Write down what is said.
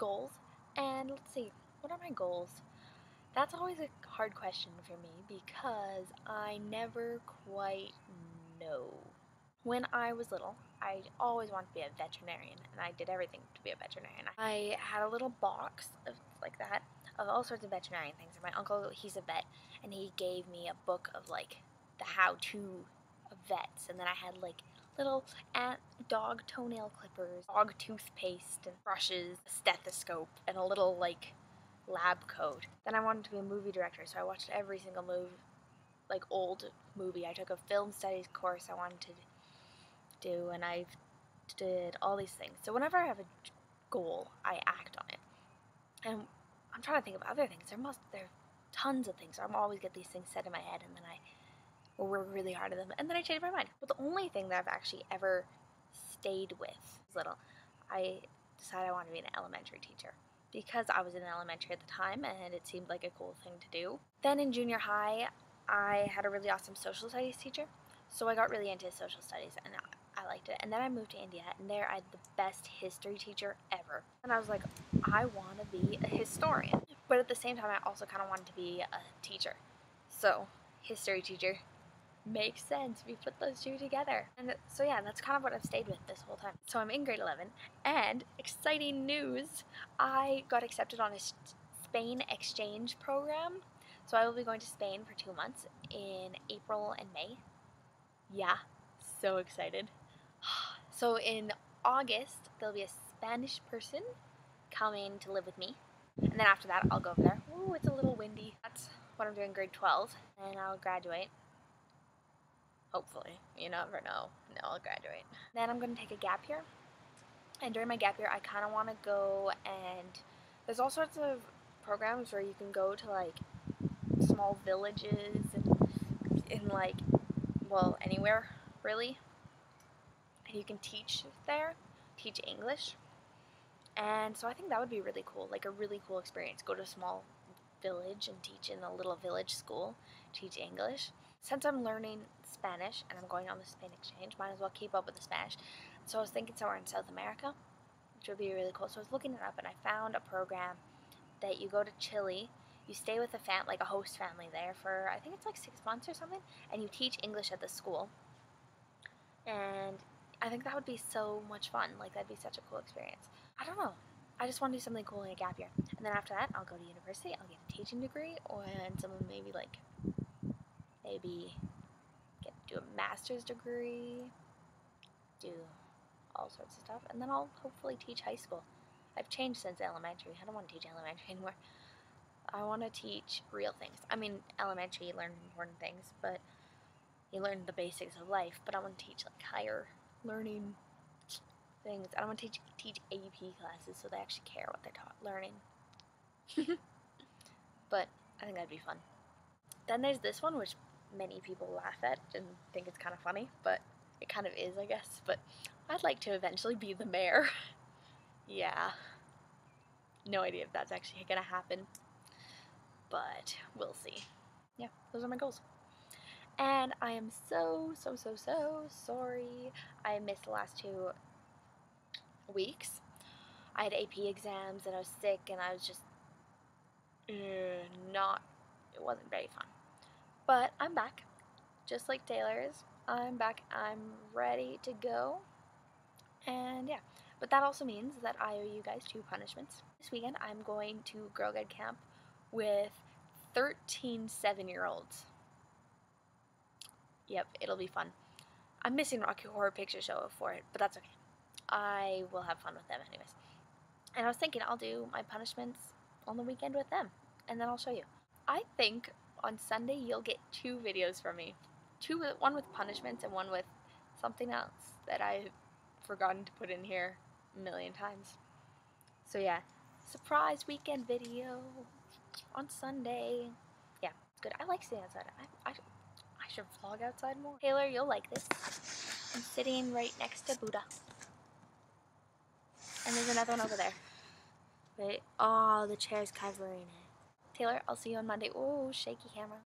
goals. And let's see, what are my goals? That's always a hard question for me because I never quite know. When I was little, I always wanted to be a veterinarian and I did everything to be a veterinarian. I had a little box of like that of all sorts of veterinarian things. And my uncle, he's a vet, and he gave me a book of like the how-to of vets, and then I had like little ant dog toenail clippers, dog toothpaste, and brushes, a stethoscope, and a little like lab coat. Then I wanted to be a movie director, so I watched every single movie, like old movie. I took a film studies course I wanted to do, and I did all these things. So whenever I have a goal, I act on it. And I'm trying to think of other things. There must there are tons of things. I'm always get these things set in my head, and then I will work really hard at them, and then I changed my mind. But the only thing that I've actually ever stayed with was little. I decided I wanted to be an elementary teacher because I was in elementary at the time, and it seemed like a cool thing to do. Then in junior high, I had a really awesome social studies teacher, so I got really into social studies, and I liked it. And then I moved to India, and there I had the best history teacher ever. And I was like, I want to be a historian. But at the same time, I also kind of wanted to be a teacher. So, history teacher makes sense. We put those two together. And so, yeah, that's kind of what I've stayed with this whole time. So, I'm in grade 11, and exciting news I got accepted on a Spain exchange program. So, I will be going to Spain for two months in April and May. Yeah, so excited. So in August, there'll be a Spanish person coming to live with me. And then after that, I'll go over there. Ooh, it's a little windy. That's what I'm doing grade 12. And I'll graduate. Hopefully. You never know. No, I'll graduate. Then I'm going to take a gap year. And during my gap year, I kind of want to go and... There's all sorts of programs where you can go to, like, small villages and in, like, well, anywhere, really and you can teach there, teach English. And so I think that would be really cool, like a really cool experience. Go to a small village and teach in a little village school, teach English. Since I'm learning Spanish and I'm going on the Spain exchange, might as well keep up with the Spanish. So I was thinking somewhere in South America, which would be really cool. So I was looking it up and I found a program that you go to Chile, you stay with a fam like a host family there for I think it's like six months or something, and you teach English at the school. And I think that would be so much fun. Like, that'd be such a cool experience. I don't know. I just want to do something cool in a gap year. And then after that, I'll go to university. I'll get a teaching degree, or and some maybe like maybe get do a master's degree, do all sorts of stuff, and then I'll hopefully teach high school. I've changed since elementary. I don't want to teach elementary anymore. I want to teach real things. I mean, elementary you learn important things, but you learn the basics of life. But I want to teach like higher learning things. I don't want to teach teach AP classes so they actually care what they're taught learning. but I think that'd be fun. Then there's this one which many people laugh at and think it's kind of funny, but it kind of is, I guess. But I'd like to eventually be the mayor. yeah. No idea if that's actually gonna happen. But we'll see. Yeah, those are my goals. And I am so, so, so, so sorry I missed the last two weeks. I had AP exams and I was sick and I was just uh, not, it wasn't very fun. But I'm back, just like Taylor's. I'm back, I'm ready to go. And yeah, but that also means that I owe you guys two punishments. This weekend I'm going to Girl Guide Camp with 13 seven year olds. Yep, it'll be fun. I'm missing Rocky Horror Picture Show for it, but that's okay. I will have fun with them anyways. And I was thinking I'll do my punishments on the weekend with them, and then I'll show you. I think on Sunday you'll get two videos from me. Two, one with punishments and one with something else that I've forgotten to put in here a million times. So yeah, surprise weekend video on Sunday. Yeah, it's good. I like staying outside. I, I, should vlog outside more. Taylor, you'll like this. I'm sitting right next to Buddha. And there's another one over there. Wait, oh, the chair's covering it. Taylor, I'll see you on Monday. Oh, shaky camera.